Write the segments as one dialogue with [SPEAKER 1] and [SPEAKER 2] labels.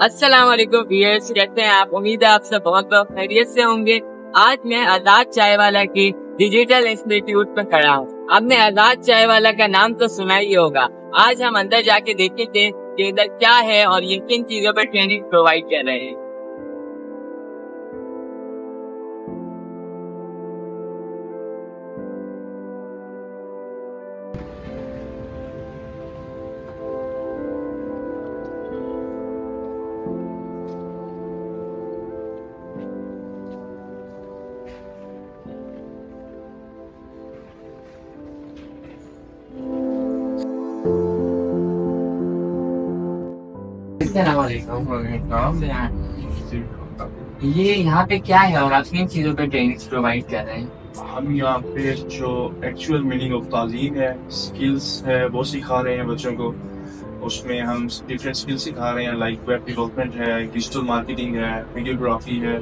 [SPEAKER 1] अस्सलाम वालेकुम व्यूअर्स कहते हैं आप, उम्मीद है आप सब बहुत बहुत खैरियत से होंगे। आज मैं आज़ाद चाय वाला की डिजिटल इंस्टीट्यूट पर खड़ा हूँ। आपने आज़ाद चाय वाला का नाम तो सुना ही होगा। आज हम अंदर जाके देखे थे कि इधर क्या है और ये किन चीज़ों पर ट्रेनिंग प्रोवाइड कर रहे हैं। ये यहाँ पे क्या है और आप किन चीज़ों पे ट्रेनिंग प्रोवाइड कर रहे हैं?
[SPEAKER 2] हम यहाँ पे जो एक्चुअल मीनिंग ऑफ़ तालीम है स्किल्स है, वो सिखा रहे हैं बच्चों को। उसमें हम डिफरेंट स्किल्स सिखा रहे हैं लाइक वेब डेवलपमेंट है डिजिटल मार्केटिंग है वीडियोग्राफी है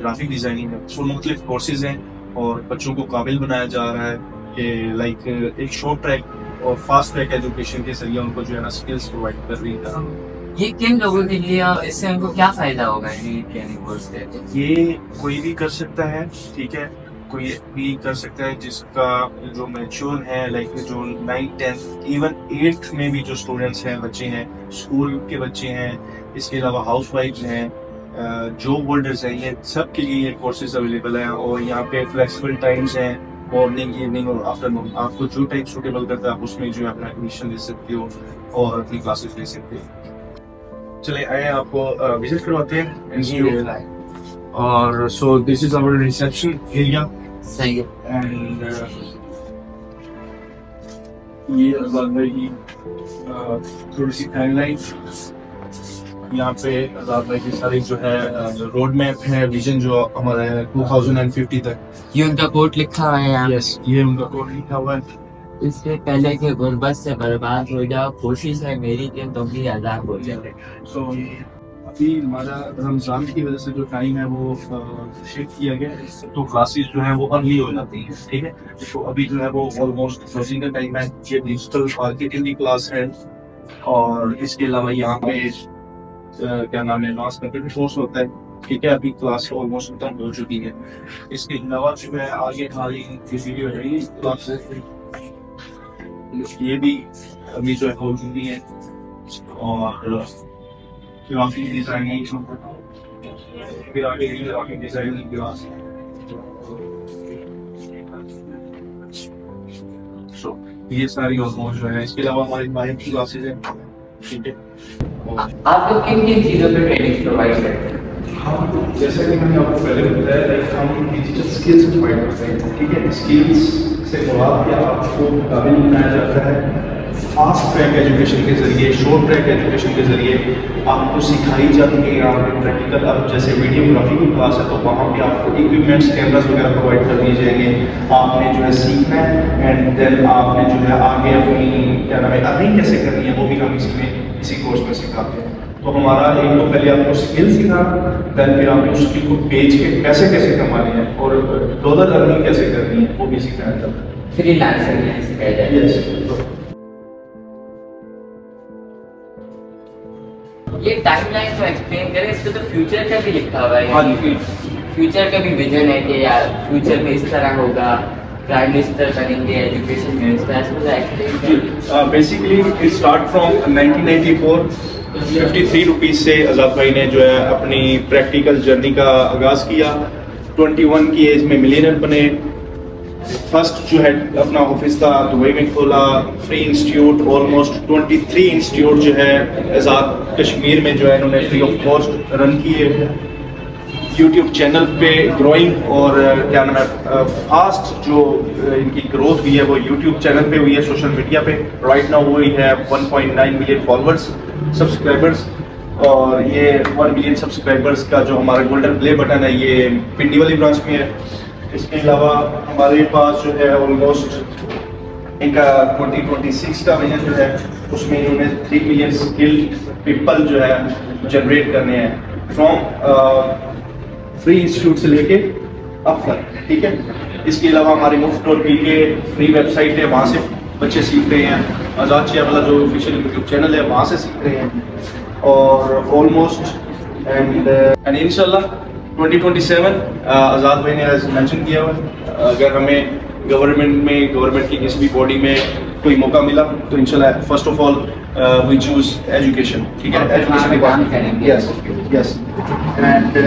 [SPEAKER 2] ग्राफिक डिज़ाइनिंग है। सो मुख्तलिफ़ कोर्सेज हैं और बच्चों को काबिल बनाया जा रहा है कि लाइक एक शॉर्ट ट्रैक और फास्ट ट्रैक एजुकेशन के ज़रिए उनको जो है ना स्किल्स प्रोवाइड कर रही है।
[SPEAKER 1] ये किन लोगों के लिए और इससे उनको क्या फ़ायदा होगा? ये ट्रेनिंग कोर्स
[SPEAKER 2] ये कोई भी कर सकता है, ठीक है? कोई भी कर सकता है जिसका जो मैच्योर है लाइक जो नाइन्थ टेंथ इवन एट्थ में भी जो स्टूडेंट्स हैं, बच्चे हैं स्कूल के बच्चे हैं, इसके अलावा हाउस वाइफ हैं जॉब होल्डर्स हैं, ये सब के लिए ये कोर्सेज अवेलेबल हैं और यहाँ पे फ्लेक्सिबल टाइम्स हैं मॉर्निंग इवनिंग और आफ्टरनून आपको जो टाइम सूटेबल करता है, आप उसमें जो है अपना एडमिशन ले सकते हो और अपनी क्लासेस ले सकते हो। चले आए आपको विज़िट करवाते हैं इंस्टीट्यूट और so this is our reception area
[SPEAKER 1] सही है
[SPEAKER 2] एंड ये आज़ाद भाई की थोड़ी सी टाइमलाइन यहाँ पे आज़ाद भाई की सारी जो है रोड मैप है विजन जो हमारा है 2050 तक.
[SPEAKER 1] ये उनका कोट लिखा हुआ है
[SPEAKER 2] यस ये उनका कोड लिखा हुआ है.
[SPEAKER 1] इससे पहले कि गुर्बत से बर्बाद हो जाओ, कोशिश है मेरी कि तुम भी आज़ाद हो जाओ।
[SPEAKER 2] सो अभी हमारा रमज़ान की वजह से जो टाइम है वो शिफ्ट किया गया तो क्लासेस जो है वो अर्ली हो जाती हैं, ठीक है? तो अभी जो है वो ऑलमोस्ट क्लोजिंग का टाइम है ये डिजिटल मार्केटिंग की क्लास है। और इसके अलावा यहाँ पे क्या नाम है लास्ट कंप्यूटर कोर्स होता है, ठीक है? अभी क्लास ऑलमोस्ट खत्म हो चुकी है। इसके अलावा जो है आगे खाली वीडियो है क्लास ये भी अभी जो है हो चुकी है। और ग्राफिक डिज़ाइनिंग ग्राफिक डिज़ाइनिंग ये सारी ऑलमोस्ट जो है इसके अलावा हमारी बायो की क्लासेज है।
[SPEAKER 1] आप लोग किन किन चीज़ों पे ट्रेनिंग प्रोवाइड करते हैं?
[SPEAKER 2] हम जैसा कि मैंने आपको पहले बताया लाइक हम डिजिटल स्किल्स प्रोवाइड करते हैं। ठीक है? स्किल्स से जवाब क्या आपको काबिल बनाया जाता है। फास्ट ट्रैक एजुकेशन के ज़रिए शॉर्ट ट्रैक एजुकेशन के ज़रिए आपको सिखाई जाती है यहाँ पे प्रैक्टिकल अब जैसे वीडियोग्राफी की क्लास है तो वहाँ पे आपको इक्विपमेंट्स कैमरास वगैरह प्रोवाइड कर दिए जाएँगे। आपने जो है सीखना है एंड देन आपने जो है आगे अपनी क्या नाम है अर्निंग कैसे करनी है वो भी हम इसी में इसी कोर्स में सिखाते हैं। तो हमारा एक तो पहले आपको स्किल सीखा देन फिर आपने उस स्किल को बेच के पैसे कैसे कमाने हैं और डॉलर अर्निंग कैसे करनी है वो भी सिखाया जाता है।
[SPEAKER 1] फ्रीलांसर
[SPEAKER 2] यस
[SPEAKER 1] ये टाइमलाइन तो एक्सप्लेन करें इस पे तो फ्यूचर का भी लिखा हुआ है।
[SPEAKER 2] हाँ
[SPEAKER 1] फ्यूचर का भी विजन है कि यार फ्यूचर में इस तरह होगा प्राइम मिनिस्टर बनेंगे education minister
[SPEAKER 2] basically it start from 1994 fifty three से आज़ाद भाई ने जो है अपनी प्रैक्टिकल जर्नी का आगाज़ किया। 21 की एज में मिलीनर बने। फ़र्स्ट जो है अपना ऑफ़िस था दुबई में खोला। फ्री इंस्टीट्यूट ऑलमोस्ट 23 इंस्टीट्यूट जो है आज़ाद कश्मीर में जो है, इन्होंने फ्री ऑफ़ कॉस्ट रन किए। यूट्यूब चैनल पे ग्रोइंग और क्या नाम है फास्ट जो इनकी ग्रोथ हुई है, वो यूट्यूब चैनल पे हुई है सोशल मीडिया पे। राइट नाउ हुई है 1.9 मिलियन फॉलोअर्स सब्सक्राइबर्स और ये वन मिलियन सब्सक्राइबर्स का जो हमारा गोल्डन प्ले बटन है, ये पिंडी वाली ब्रांच में है। इसके अलावा हमारे पास जो है ऑलमोस्ट इनका 2026 का विजन जो है, उसमें इन्होंने थ्री मिलियन स्किल्ड पीपल जो है जनरेट करने हैं। फ्रॉम फ्री इंस्टीट्यूट से लेके अब तक ठीक है? इसके अलावा हमारी मुफ़्त और पी के फ्री वेबसाइट है, वहाँ से बच्चे सीख रहे हैं। आज़ाद चिया वाला जो ऑफिशियल यूट्यूब चैनल है, वहाँ से सीख रहे हैं। और ऑलमोस्ट एंड एंड इंशाल्लाह 2027 आज़ाद भाई ने आज मेंशन किया हुआ। अगर हमें गवर्नमेंट में गवर्नमेंट की किसी भी बॉडी में कोई मौका मिला तो इंशाल्लाह first of all we choose education ठीक है? एजुकेशन यस यस एंड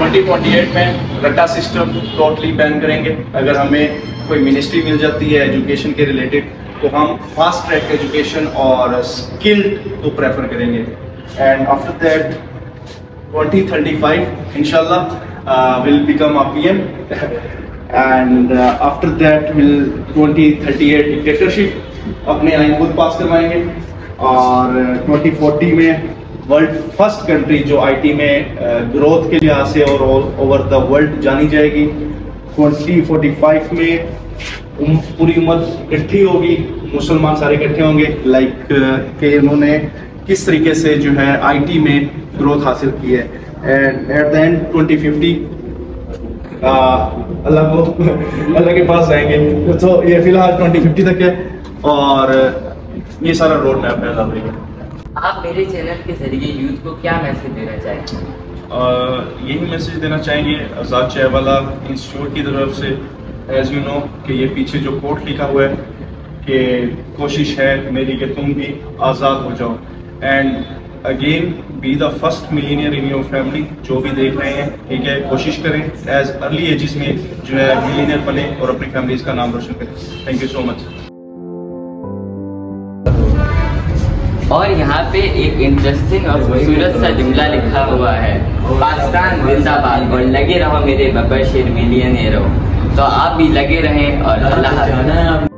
[SPEAKER 2] 2028 में रट्टा सिस्टम टोटली बैन करेंगे। अगर हमें कोई मिनिस्ट्री मिल जाती है एजुकेशन के रिलेटेड तो हम फास्ट ट्रैक एजुकेशन और स्किल्ड को प्रेफर करेंगे। And after that 2035 inshallah uh, will become a PM and uh, after that will 2038 dictatorship. अपने आइन खुद पास करवाएँगे। और 2040 में वर्ल्ड फ़र्स्ट कंट्री जो आईटी में ग्रोथ के लिहाज से और ऑल ओवर द वर्ल्ड जानी जाएगी। 2045 में उम, पूरी उम्र इकट्ठी होगी। मुसलमान सारे इकट्ठे होंगे। लाइक के इन्होंने किस तरीके से जो है आईटी में ग्रोथ हासिल की है? एंड एट द एंड 2050 अल्लाह को अल्लाह के पास जाएँगे। तो ये फ़िलहाल 2050 तक है और ये सारा रोड मैप है अल्लाह
[SPEAKER 1] आप मेरे चैनल के ज़रिए यूथ को क्या मैसेज देना चाहेंगे?
[SPEAKER 2] यही मैसेज देना चाहेंगे आज़ाद चायवाला इंस्टीट्यूट की तरफ़ से। एज यू नो कि ये पीछे जो कोर्ट लिखा हुआ है कि कोशिश है मेरी कि तुम भी आज़ाद हो जाओ। And again be the first millionaire in your family जो भी देख रहे हैं, ठीक है? कोशिश करें एज अर्ली एजिस में जो है मिलीनियर बने और अपनी फैमिलीज़ का नाम रोशन करें। थैंक यू सो मच
[SPEAKER 1] और यहाँ पे एक इंटरेस्टिंग और खूबसूरत सा जुमला लिखा हुआ है। पाकिस्तान जिंदाबाद, और लगे रहो मेरे बबर शेर मिलियन तो आप भी लगे रहें और अल्लाह